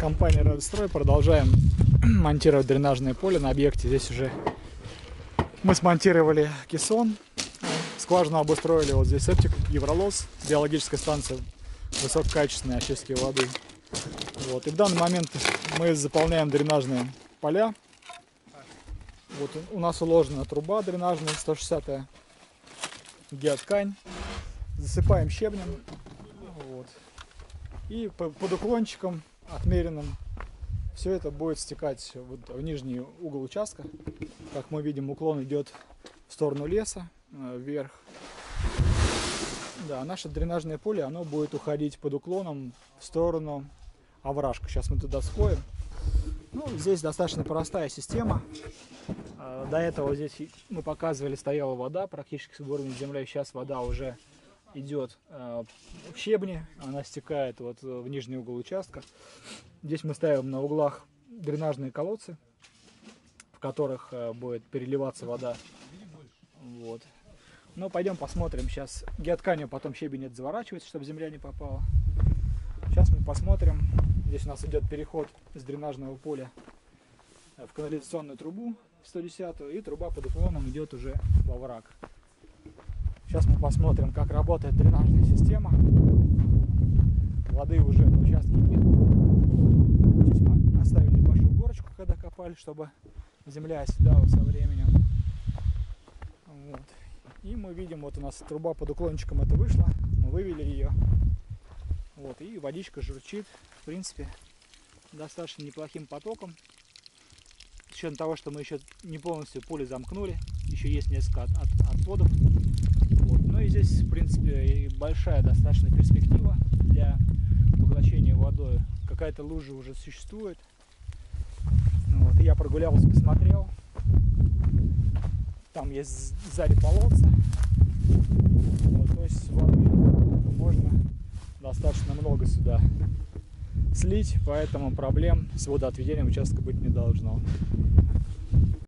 компания Радострой. Продолжаем монтировать дренажное поле на объекте. Здесь уже мы смонтировали кессон, скважину обустроили. Вот здесь септик, Евролоз, биологическая станция высококачественной очистки воды. Вот. И в данный момент мы заполняем дренажные поля. Вот у нас уложена труба дренажная 160 геоткань. Засыпаем щебнем. Вот. И под уклончиком отмеренным все это будет стекать вот в нижний угол участка. Как мы видим, уклон идет в сторону леса, э, вверх. Да, наше дренажное поле, оно будет уходить под уклоном в сторону овражка. Сейчас мы туда сходим. Ну, здесь достаточно простая система. Э, до этого здесь мы показывали, стояла вода практически с уровня земли. Сейчас вода уже идет э, в щебне, она стекает вот в нижний угол участка. Здесь мы ставим на углах дренажные колодцы, в которых э, будет переливаться вода. Вот. Ну, пойдем посмотрим. Сейчас геотканью потом щебень заворачивается, чтобы земля не попала. Сейчас мы посмотрим. Здесь у нас идет переход с дренажного поля в канализационную трубу 110 и труба под уклоном идет уже во враг. Сейчас мы посмотрим, как работает дренажная система. Воды уже на участке нет. Здесь мы оставили небольшую горочку, когда копали, чтобы земля оседала со временем. Вот. И мы видим, вот у нас труба под уклончиком это вышла. Мы вывели ее. Вот, и водичка журчит, в принципе, достаточно неплохим потоком. С учетом того, что мы еще не полностью поле замкнули, еще есть несколько от, от, отводов. Ну и здесь, в принципе, большая достаточно перспектива для поглощения водой. Какая-то лужа уже существует. Ну вот, и я прогулялся, посмотрел. Там есть сзади полотца. Вот, то есть воды можно достаточно много сюда слить, поэтому проблем с водоотведением участка быть не должно.